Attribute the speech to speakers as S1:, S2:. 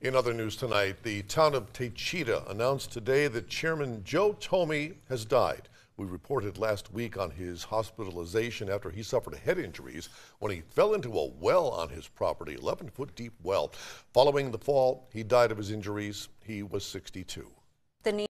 S1: In other news tonight, the town of Techita announced today that Chairman Joe Thome has died. We reported last week on his hospitalization after he suffered head injuries when he fell into a well on his property, 11 foot deep well. Following the fall, he died of his injuries. He was 62.